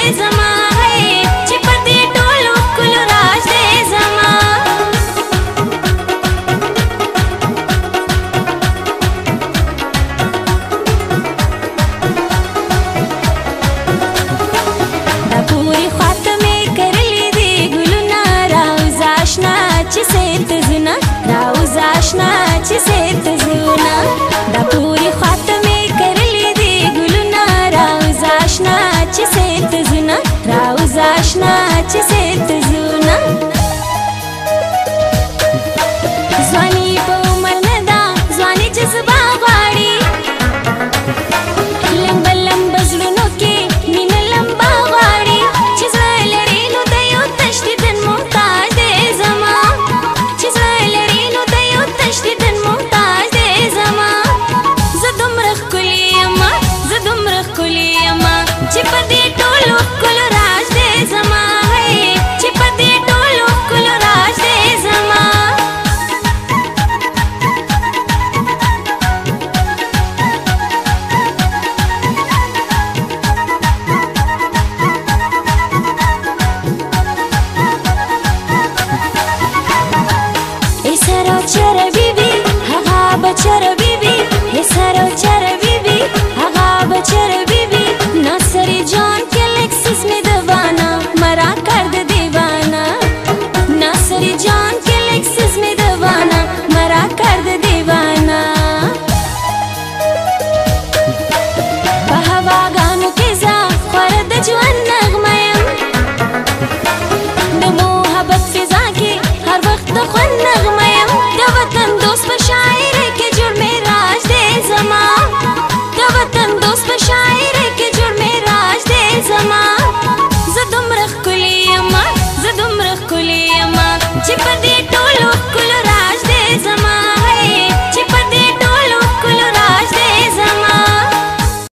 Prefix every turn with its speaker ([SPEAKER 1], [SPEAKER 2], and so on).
[SPEAKER 1] Please, am I?